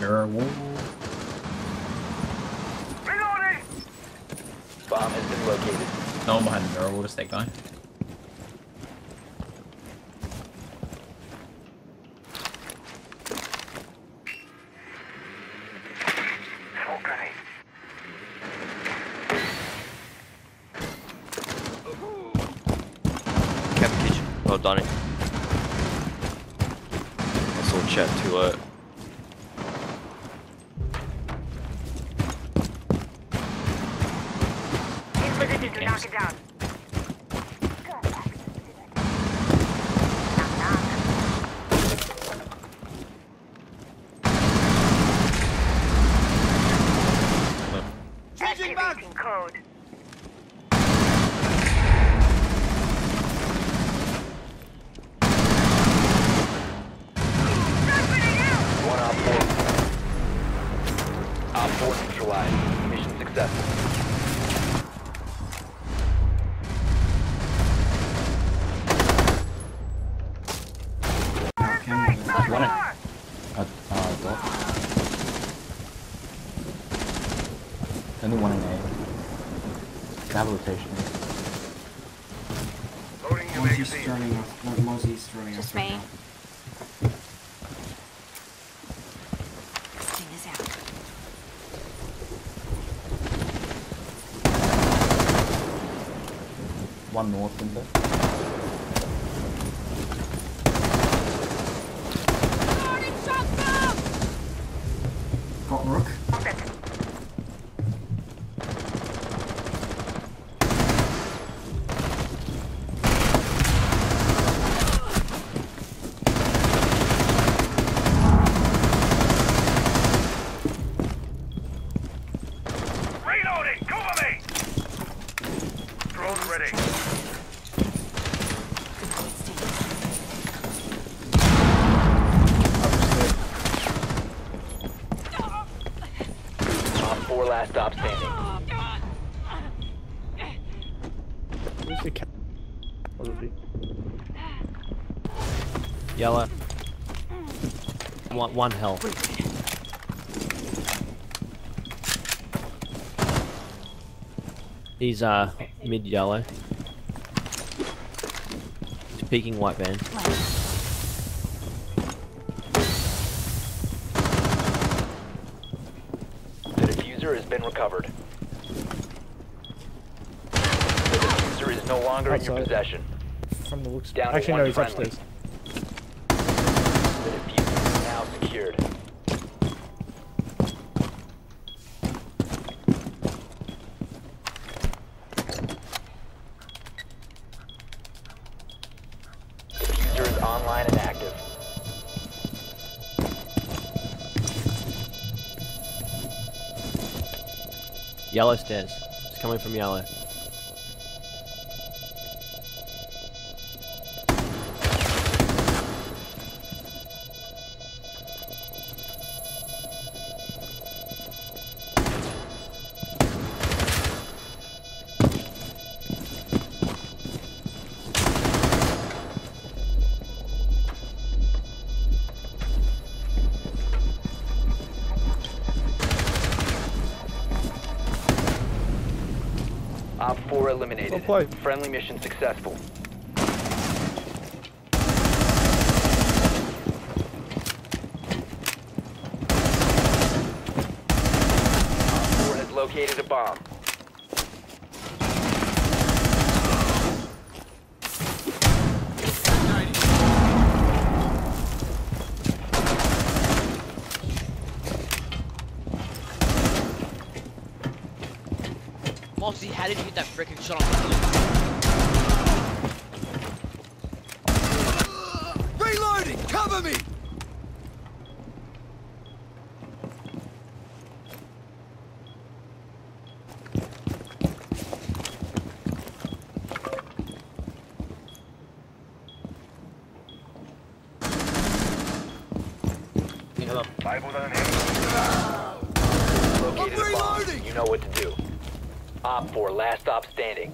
Mirror wall. Reloading! Bomb has been located. No one behind the mirror wall, just that guy. Smoke grenade. Kevin Kitchen. Well done it. I saw chat too late. In position to knock it down. Code. Rotation. Loading your Mozzie's magazine. running off. Mo- Mozzie's running Just off. right me. now. Sting is out. One north window. Got last stop standing. Where's the cat? What is he? Yellow. One, one health. He's uh mid yellow. He's peeking white van. Diffuser has been recovered. The diffuser is no longer in your possession. From the looks. Down Actually, no, he's friendly. upstairs. Yellow stairs. It's coming from yellow. 4 eliminated. Friendly mission successful. 4 has located a bomb. Moxie, how did you hit that freaking shot on the Reloading! Cover me! Located a bomb. You know what to do. Op 4, last stop standing.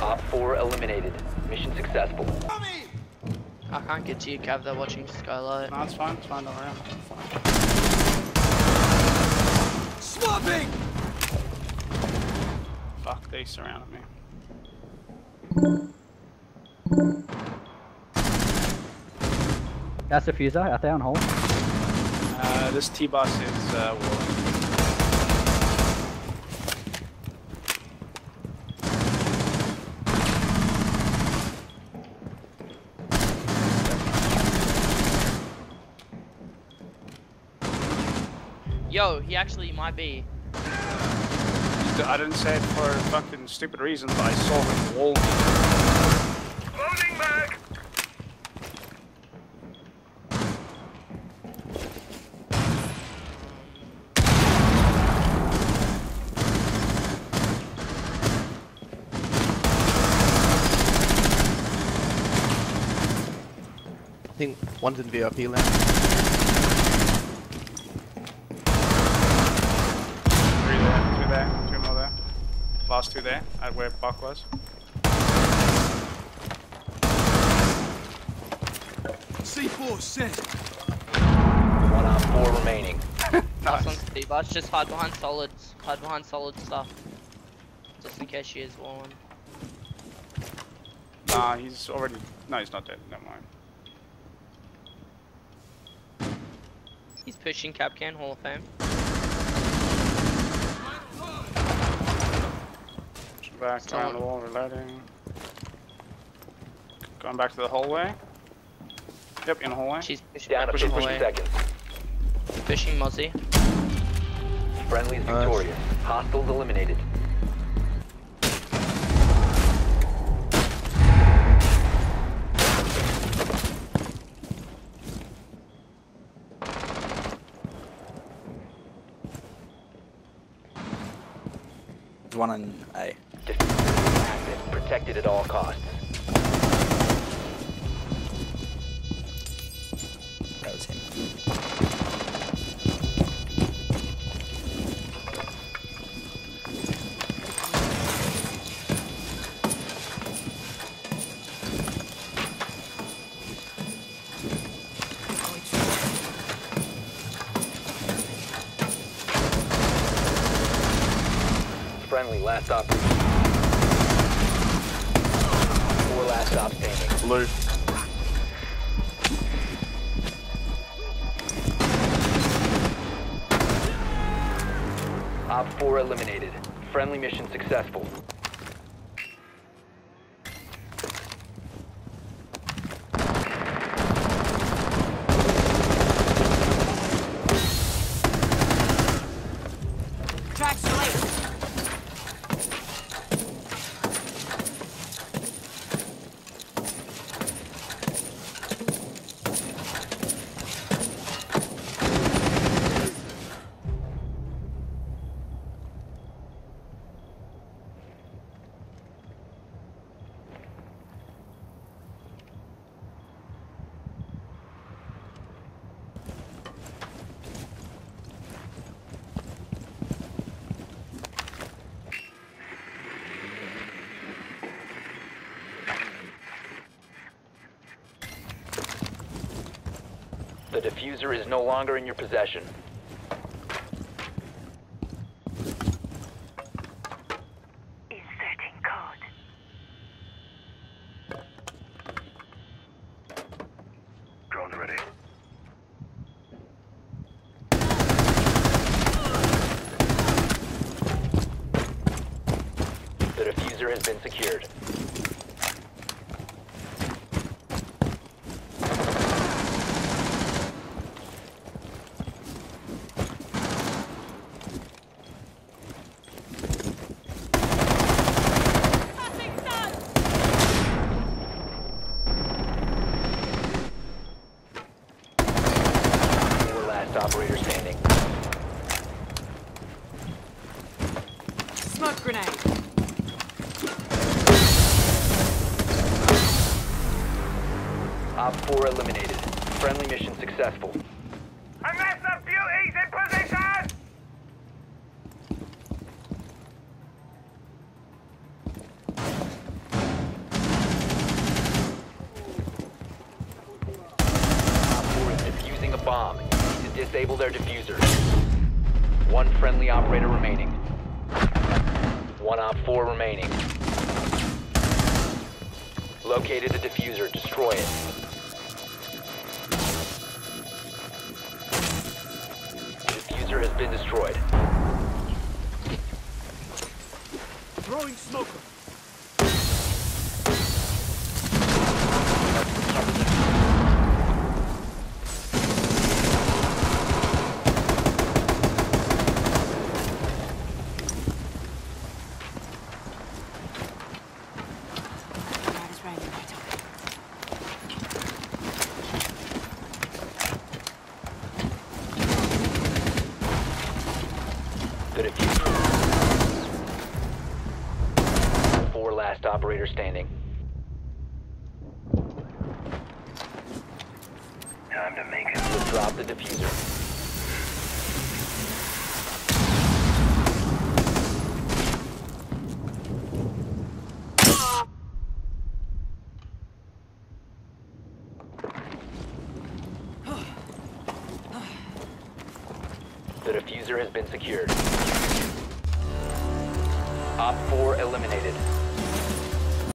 Op 4 eliminated. Mission successful. I can't get to you, Cav. They're watching Skylight. No, it's fine. It's fine. Don't worry. Fine. Swapping! Fuck, they surrounded me. Gas diffuser out there on hold. Uh, this T-bus is uh, whirling. Yo, he actually might be. I didn't say it for fucking stupid reasons. I saw him wall. Loading back! I think one's in VIP land. Three there, two there, two more there. Last two there, at where Buck was. C4 sent. One on 4 remaining. Last Nice. one's D-Bus. Just hide behind solids. Hide behind solid stuff. Just in case she is one. Nah, he's already. No, he's not dead. Never mind. He's pushing Capcan Hall of Fame. Back Still around on. the wall, reloading. Going back to the hallway. Yep, in the hallway. She's pushing Down to pushing 15 away. seconds. Pushing Mozzie. Friendly's Nice. victorious. Hostiles eliminated. One in A. Diffuser active. Protected at all costs. Last stop. Four last stop standing. Blue. Op 4 eliminated. Friendly mission successful. The diffuser is no longer in your possession. Smoke grenade. Op 4 eliminated. Friendly mission successful. Unless the beauties in position! Op 4 is defusing a bomb. You need to disable their diffuser. One friendly operator remaining. One op 4 remaining. Located the diffuser. Destroy it. The diffuser has been destroyed. Throwing smoke. The diffuser. Four last operator standing. Time to make it. We'll drop the diffuser. The diffuser has been secured.